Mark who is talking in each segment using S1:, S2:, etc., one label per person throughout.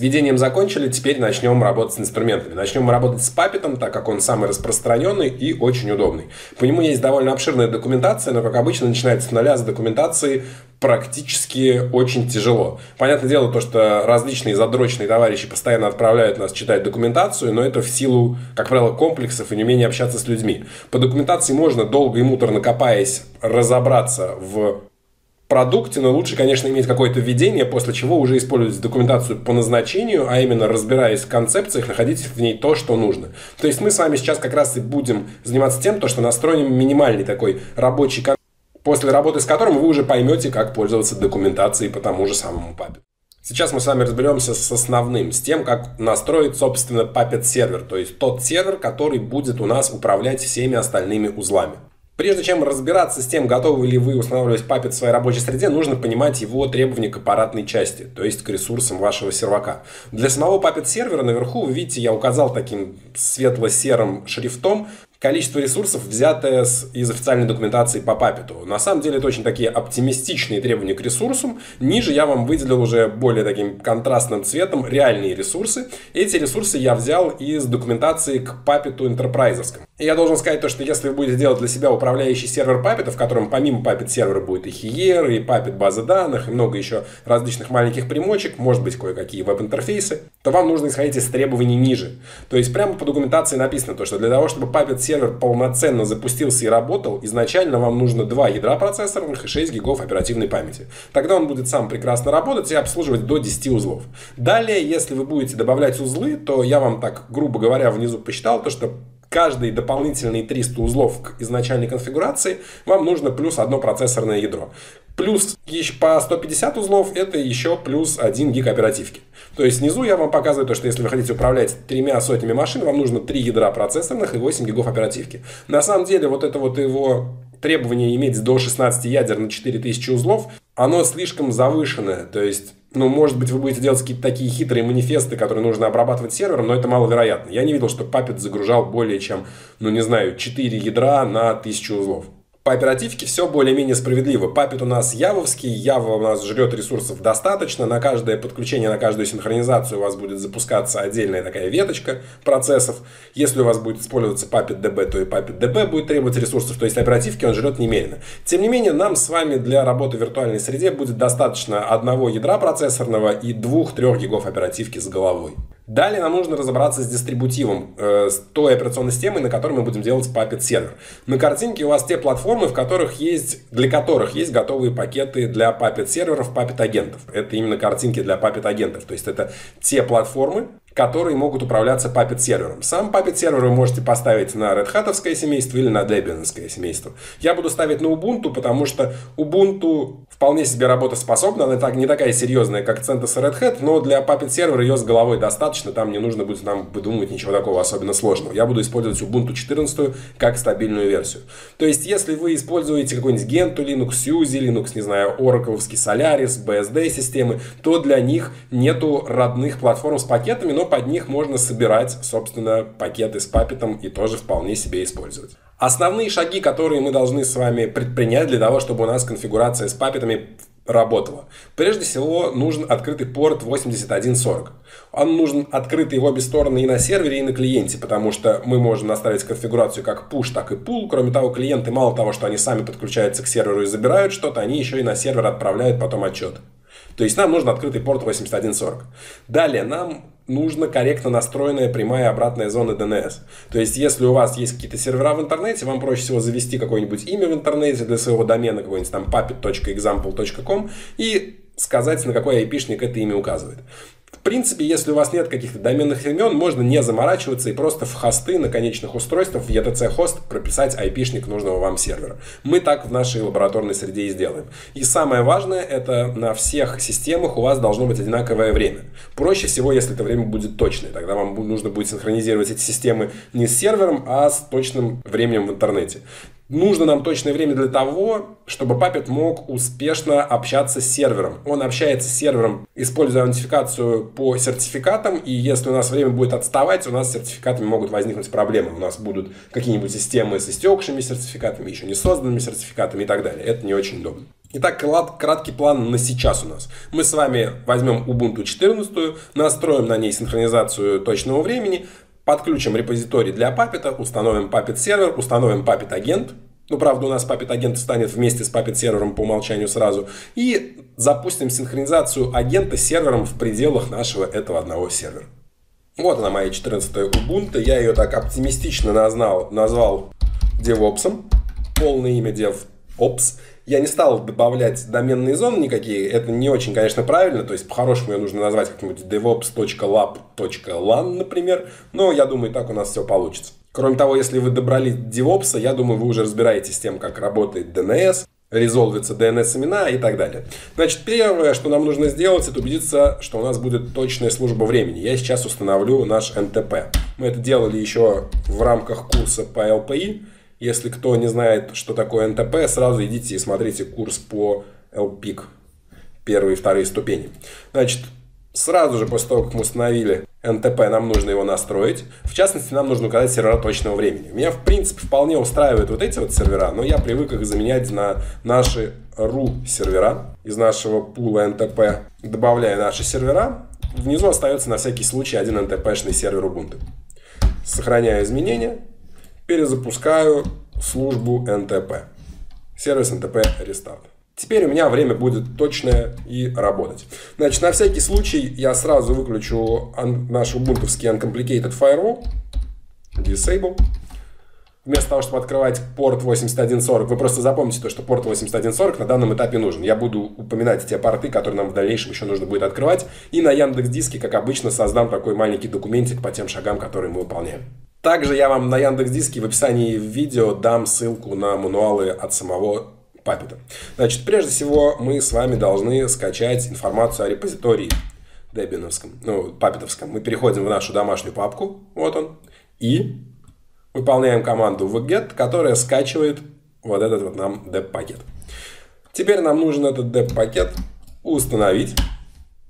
S1: С введением закончили, теперь начнем работать с инструментами. Начнем работать с Puppet, так как он самый распространенный и очень удобный. По нему есть довольно обширная документация, но, как обычно, начинается с нуля с документации практически очень тяжело. Понятное дело, то, что различные задрочные товарищи постоянно отправляют нас читать документацию, но это в силу, как правило, комплексов и неумения общаться с людьми. По документации можно долго и муторно копаясь разобраться в продукте, но лучше, конечно, иметь какое-то введение, после чего уже использовать документацию по назначению, а именно разбираясь в концепциях, находить в ней то, что нужно. То есть мы с вами сейчас как раз и будем заниматься тем, то, что настроим минимальный такой рабочий после работы с которым вы уже поймете, как пользоваться документацией по тому же самому Puppet. Сейчас мы с вами разберемся с основным, с тем, как настроить, собственно, Puppet сервер, то есть тот сервер, который будет у нас управлять всеми остальными узлами. Прежде чем разбираться с тем, готовы ли вы устанавливать Puppet в своей рабочей среде, нужно понимать его требования к аппаратной части, то есть к ресурсам вашего сервака. Для самого Puppet сервера наверху, вы видите, я указал таким светло-серым шрифтом количество ресурсов, взятое из официальной документации по Puppet. На самом деле это очень такие оптимистичные требования к ресурсам. Ниже я вам выделил уже более таким контрастным цветом реальные ресурсы. Эти ресурсы я взял из документации к Puppet Enterprise. Я должен сказать то, что если вы будете делать для себя управляющий сервер Puppet, в котором помимо Puppet сервера будет и Hier, и Puppet базы данных, и много еще различных маленьких примочек, может быть кое-какие веб-интерфейсы, то вам нужно исходить из требований ниже. То есть прямо по документации написано то, что для того, чтобы Puppet сервер полноценно запустился и работал, изначально вам нужно 2 ядра процессорных и 6 гигов оперативной памяти. Тогда он будет сам прекрасно работать и обслуживать до 10 узлов. Далее, если вы будете добавлять узлы, то я вам так, грубо говоря, внизу посчитал то, что каждые дополнительные 300 узлов к изначальной конфигурации вам нужно плюс одно процессорное ядро. Плюс еще по 150 узлов это еще плюс 1 гиг оперативки. То есть снизу я вам показываю то, что если вы хотите управлять тремя сотнями машин, вам нужно 3 ядра процессорных и 8 гигов оперативки. На самом деле вот это вот его требование иметь до 16 ядер на 4000 узлов, оно слишком завышенное. То есть ну, может быть, вы будете делать какие-то такие хитрые манифесты, которые нужно обрабатывать сервером, но это маловероятно. Я не видел, что Puppet загружал более чем, ну, не знаю, 4 ядра на 1000 узлов. По оперативке все более-менее справедливо. Папит у нас явовский, Ява у нас жрет ресурсов достаточно. На каждое подключение, на каждую синхронизацию у вас будет запускаться отдельная такая веточка процессов. Если у вас будет использоваться Puppet DB, то и Puppet DB будет требовать ресурсов, то есть оперативки он жрет немерено. Тем не менее, нам с вами для работы в виртуальной среде будет достаточно одного ядра процессорного и двух-трех гигов оперативки с головой. Далее нам нужно разобраться с дистрибутивом, э, с той операционной системой, на которой мы будем делать Puppet сервер. На картинке у вас те платформы, в которых есть, для которых есть готовые пакеты для Puppet серверов, Puppet агентов. Это именно картинки для Puppet агентов. То есть это те платформы, которые могут управляться Puppet сервером. Сам Puppet сервер вы можете поставить на Red Hat семейство или на Debian семейство. Я буду ставить на Ubuntu, потому что Ubuntu вполне себе работоспособна, она так, не такая серьезная, как CentOS Red Hat, но для Puppet сервера ее с головой достаточно, там не нужно будет нам выдумывать ничего такого особенно сложного. Я буду использовать Ubuntu 14 как стабильную версию. То есть, если вы используете какой-нибудь Gentoo Linux, SUSE Linux, не знаю, Oracle Solaris, BSD системы, то для них нету родных платформ с пакетами, но под них можно собирать, собственно, пакеты с папетом и тоже вполне себе использовать. Основные шаги, которые мы должны с вами предпринять для того, чтобы у нас конфигурация с папетами работала. Прежде всего, нужен открытый порт 8140. Он нужен открытый в обе стороны и на сервере, и на клиенте, потому что мы можем наставить конфигурацию как push, так и pull. Кроме того, клиенты мало того, что они сами подключаются к серверу и забирают что-то, они еще и на сервер отправляют потом отчет. То есть нам нужен открытый порт 8140. Далее нам нужно корректно настроенная прямая обратная зона DNS. То есть, если у вас есть какие-то сервера в интернете, вам проще всего завести какое-нибудь имя в интернете для своего домена, какой-нибудь там puppet.example.com и сказать, на какой айпишник это имя указывает. В принципе, если у вас нет каких-то доменных имен, можно не заморачиваться и просто в хосты на конечных устройствах в ETC хост прописать айпишник нужного вам сервера. Мы так в нашей лабораторной среде и сделаем. И самое важное, это на всех системах у вас должно быть одинаковое время. Проще всего, если это время будет точное. Тогда вам нужно будет синхронизировать эти системы не с сервером, а с точным временем в интернете. Нужно нам точное время для того, чтобы Puppet мог успешно общаться с сервером. Он общается с сервером, используя аутентификацию по сертификатам, и если у нас время будет отставать, у нас с сертификатами могут возникнуть проблемы. У нас будут какие-нибудь системы с истекшими сертификатами, еще не созданными сертификатами и так далее. Это не очень удобно. Итак, краткий план на сейчас у нас. Мы с вами возьмем Ubuntu 14, настроим на ней синхронизацию точного времени, подключим репозиторий для Puppet, установим Puppet сервер, установим Puppet агент. Ну, правда, у нас Puppet агент станет вместе с Puppet сервером по умолчанию сразу. И запустим синхронизацию агента с сервером в пределах нашего этого одного сервера. Вот она моя 14 Ubuntu. Я ее так оптимистично назвал, назвал DevOps. Полное имя DevOps. Я не стал добавлять доменные зоны никакие. Это не очень, конечно, правильно. То есть, по-хорошему ее нужно назвать как-нибудь devops.lab.lan, например. Но я думаю, так у нас все получится. Кроме того, если вы добрались до DevOps, я думаю, вы уже разбираетесь с тем, как работает DNS, резолвится DNS-имена и так далее. Значит, первое, что нам нужно сделать, это убедиться, что у нас будет точная служба времени. Я сейчас установлю наш NTP. Мы это делали еще в рамках курса по LPI. Если кто не знает, что такое НТП, сразу идите и смотрите курс по LPIC. Первые и вторые ступени. Значит, сразу же после того, как мы установили НТП, нам нужно его настроить. В частности, нам нужно указать сервера точного времени. Меня, в принципе, вполне устраивают вот эти вот сервера, но я привык их заменять на наши RU сервера из нашего пула НТП. Добавляя наши сервера, внизу остается на всякий случай один НТПшный сервер Ubuntu. Сохраняю изменения перезапускаю службу NTP. Сервис NTP Restart. Теперь у меня время будет точное и работать. Значит, на всякий случай я сразу выключу наш убунтовский Uncomplicated Firewall. Disable. Вместо того, чтобы открывать порт 8140, вы просто запомните то, что порт 8140 на данном этапе нужен. Я буду упоминать те порты, которые нам в дальнейшем еще нужно будет открывать. И на Яндекс Диске, как обычно, создам такой маленький документик по тем шагам, которые мы выполняем. Также я вам на Яндекс Диске в описании видео дам ссылку на мануалы от самого Папита. Значит, прежде всего мы с вами должны скачать информацию о репозитории дебиновском, ну, папитовском. Мы переходим в нашу домашнюю папку, вот он, и выполняем команду wget, которая скачивает вот этот вот нам deb-пакет. Теперь нам нужен этот deb-пакет установить.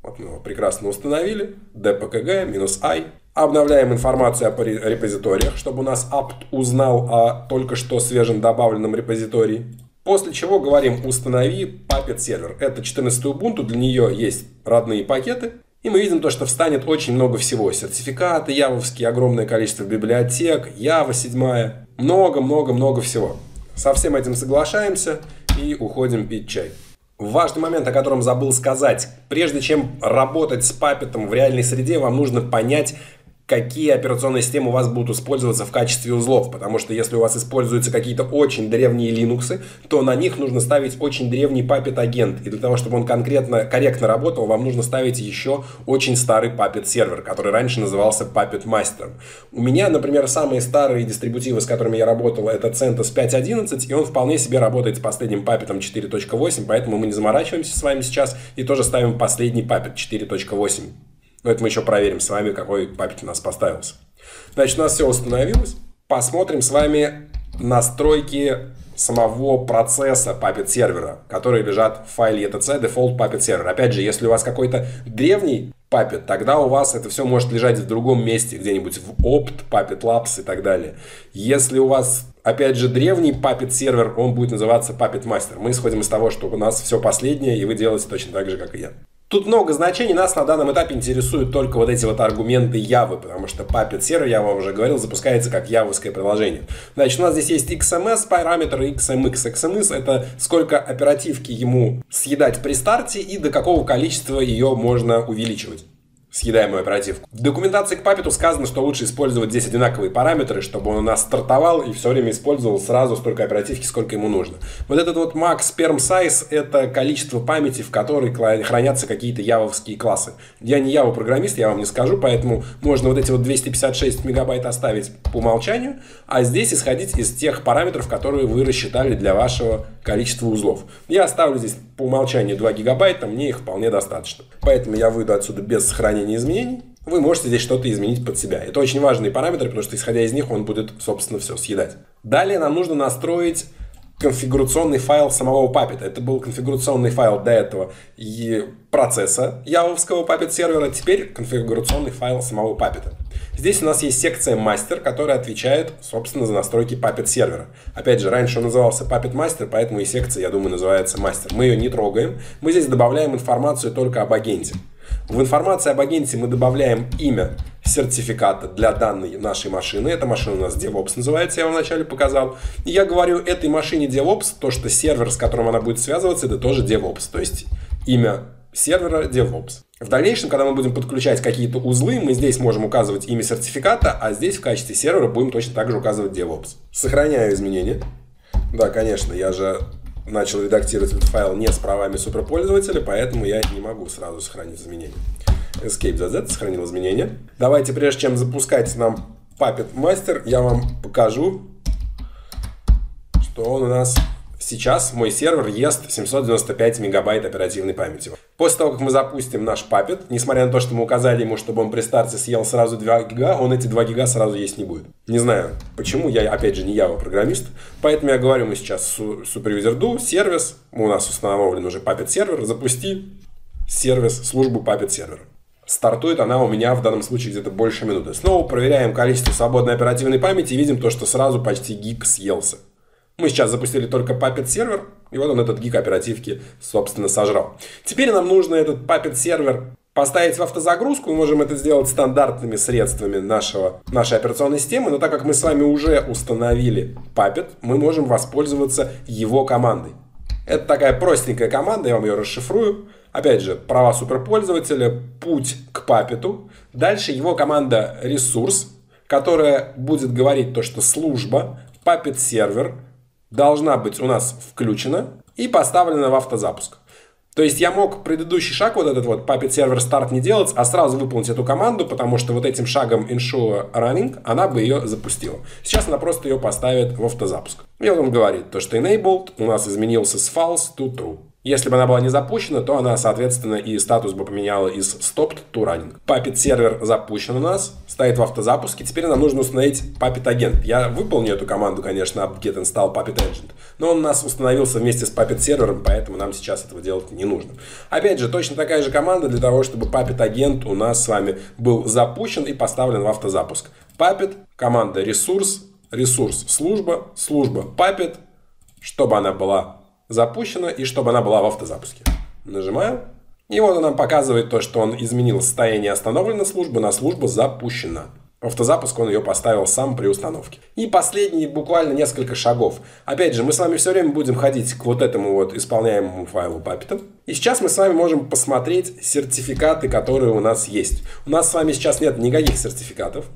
S1: Вот мы его прекрасно установили. dpkg-i Обновляем информацию о репозиториях, чтобы у нас apt узнал о только что свежем добавленном репозитории. После чего говорим установи Puppet сервер. Это 14 Ubuntu, для нее есть родные пакеты. И мы видим то, что встанет очень много всего. Сертификаты явовские, огромное количество библиотек, Java 7. Много-много-много всего. Со всем этим соглашаемся и уходим пить чай. Важный момент, о котором забыл сказать. Прежде чем работать с папетом в реальной среде, вам нужно понять, какие операционные системы у вас будут использоваться в качестве узлов, потому что если у вас используются какие-то очень древние Linux, то на них нужно ставить очень древний Puppet агент, и для того, чтобы он конкретно, корректно работал, вам нужно ставить еще очень старый Puppet сервер, который раньше назывался Puppet Master. У меня, например, самые старые дистрибутивы, с которыми я работал, это CentOS 5.11, и он вполне себе работает с последним Puppet 4.8, поэтому мы не заморачиваемся с вами сейчас и тоже ставим последний Puppet 4.8. Но это мы еще проверим с вами, какой папет у нас поставился. Значит, у нас все установилось. Посмотрим с вами настройки самого процесса Puppet сервера, которые лежат в файле etc default Puppet сервер. Опять же, если у вас какой-то древний Puppet, тогда у вас это все может лежать в другом месте, где-нибудь в Opt, Puppet Labs и так далее. Если у вас, опять же, древний Puppet сервер, он будет называться Puppet Master. Мы исходим из того, что у нас все последнее, и вы делаете точно так же, как и я. Тут много значений, нас на данном этапе интересуют только вот эти вот аргументы Явы, потому что Puppet Server, я вам уже говорил, запускается как явовское приложение. Значит, у нас здесь есть XMS параметр и XMX. XMS это сколько оперативки ему съедать при старте и до какого количества ее можно увеличивать съедаемую оперативку. В документации к папету сказано, что лучше использовать здесь одинаковые параметры, чтобы он у нас стартовал и все время использовал сразу столько оперативки, сколько ему нужно. Вот этот вот max perm size – это количество памяти, в которой хранятся какие-то явовские классы. Я не Java программист, я вам не скажу, поэтому можно вот эти вот 256 мегабайт оставить по умолчанию, а здесь исходить из тех параметров, которые вы рассчитали для вашего количества узлов. Я оставлю здесь по умолчанию 2 гигабайта, мне их вполне достаточно. Поэтому я выйду отсюда без сохранения изменений. Вы можете здесь что-то изменить под себя. Это очень важные параметры, потому что исходя из них он будет, собственно, все съедать. Далее нам нужно настроить конфигурационный файл самого Puppet. Это был конфигурационный файл до этого и процесса явовского Puppet сервера, теперь конфигурационный файл самого Puppet. Здесь у нас есть секция мастер, которая отвечает, собственно, за настройки Puppet сервера. Опять же, раньше он назывался Puppet Master, поэтому и секция, я думаю, называется мастер. Мы ее не трогаем. Мы здесь добавляем информацию только об агенте. В информации об агенте мы добавляем имя сертификата для данной нашей машины. Эта машина у нас DevOps называется, я вам вначале показал. И я говорю этой машине DevOps, то, что сервер, с которым она будет связываться, это тоже DevOps. То есть имя сервера DevOps. В дальнейшем, когда мы будем подключать какие-то узлы, мы здесь можем указывать имя сертификата, а здесь в качестве сервера будем точно так же указывать DevOps. Сохраняю изменения. Да, конечно, я же начал редактировать этот файл не с правами суперпользователя, поэтому я не могу сразу сохранить изменения. Escape ZZ сохранил изменения. Давайте, прежде чем запускать нам Puppet Master, я вам покажу, что он у нас Сейчас мой сервер ест 795 мегабайт оперативной памяти. После того, как мы запустим наш Puppet, несмотря на то, что мы указали ему, чтобы он при старте съел сразу 2 гига, он эти 2 гига сразу есть не будет. Не знаю почему, я опять же не Java программист, поэтому я говорю ему сейчас супервизор do, сервис, у нас установлен уже Puppet сервер, запусти сервис, службу Puppet сервера. Стартует она у меня в данном случае где-то больше минуты. Снова проверяем количество свободной оперативной памяти и видим то, что сразу почти гиг съелся. Мы сейчас запустили только Puppet сервер, и вот он этот гиг оперативки, собственно, сожрал. Теперь нам нужно этот Puppet сервер поставить в автозагрузку. Мы можем это сделать стандартными средствами нашего, нашей операционной системы, но так как мы с вами уже установили Puppet, мы можем воспользоваться его командой. Это такая простенькая команда, я вам ее расшифрую. Опять же, права суперпользователя, путь к Puppet. Дальше его команда ресурс, которая будет говорить то, что служба, Puppet сервер – должна быть у нас включена и поставлена в автозапуск. То есть я мог предыдущий шаг, вот этот вот Puppet Server Start не делать, а сразу выполнить эту команду, потому что вот этим шагом ensure running она бы ее запустила. Сейчас она просто ее поставит в автозапуск. И вот он говорит, то что enabled у нас изменился с false to true. Если бы она была не запущена, то она, соответственно, и статус бы поменяла из stopped to running. Puppet сервер запущен у нас, стоит в автозапуске. Теперь нам нужно установить Puppet агент. Я выполню эту команду, конечно, apt-get install Puppet agent, но он у нас установился вместе с Puppet сервером, поэтому нам сейчас этого делать не нужно. Опять же, точно такая же команда для того, чтобы Puppet агент у нас с вами был запущен и поставлен в автозапуск. Puppet, команда ресурс, ресурс служба, служба Puppet, чтобы она была запущена и чтобы она была в автозапуске. Нажимаю. И вот он нам показывает то, что он изменил состояние остановленной службы на службу запущена. В автозапуск он ее поставил сам при установке. И последние буквально несколько шагов. Опять же, мы с вами все время будем ходить к вот этому вот исполняемому файлу Puppet. И сейчас мы с вами можем посмотреть сертификаты, которые у нас есть. У нас с вами сейчас нет никаких сертификатов.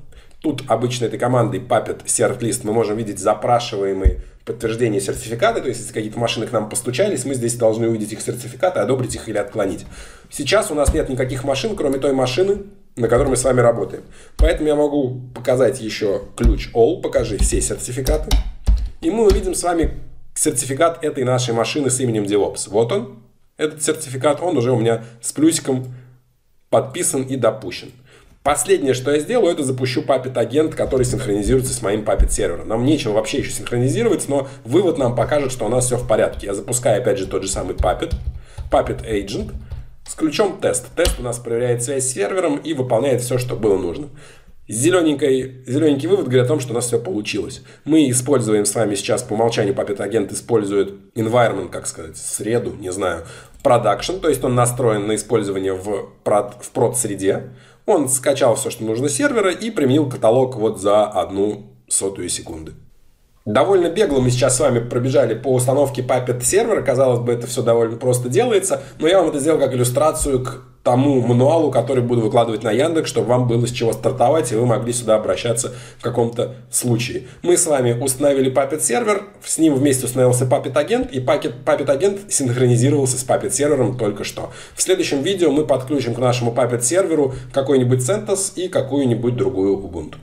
S1: Тут обычно этой командой Puppet Cert List мы можем видеть запрашиваемые подтверждение сертификата, то есть если какие-то машины к нам постучались, мы здесь должны увидеть их сертификаты, одобрить их или отклонить. Сейчас у нас нет никаких машин, кроме той машины, на которой мы с вами работаем. Поэтому я могу показать еще ключ All, покажи все сертификаты. И мы увидим с вами сертификат этой нашей машины с именем DevOps. Вот он, этот сертификат, он уже у меня с плюсиком подписан и допущен. Последнее, что я сделаю, это запущу Puppet агент, который синхронизируется с моим Puppet сервером. Нам нечего вообще еще синхронизировать, но вывод нам покажет, что у нас все в порядке. Я запускаю опять же тот же самый Puppet, Puppet Agent с ключом тест. Тест у нас проверяет связь с сервером и выполняет все, что было нужно. Зелененький, зелененький вывод говорит о том, что у нас все получилось. Мы используем с вами сейчас по умолчанию Puppet агент использует environment, как сказать, среду, не знаю, production, то есть он настроен на использование в прод, в прод среде. Он скачал все, что нужно сервера и применил каталог вот за одну сотую секунды. Довольно бегло мы сейчас с вами пробежали по установке Puppet сервера. Казалось бы, это все довольно просто делается, но я вам это сделал как иллюстрацию к тому мануалу, который буду выкладывать на Яндекс, чтобы вам было с чего стартовать, и вы могли сюда обращаться в каком-то случае. Мы с вами установили Puppet сервер, с ним вместе установился Puppet агент, и Puppet агент синхронизировался с Puppet сервером только что. В следующем видео мы подключим к нашему Puppet серверу какой-нибудь CentOS и какую-нибудь другую Ubuntu.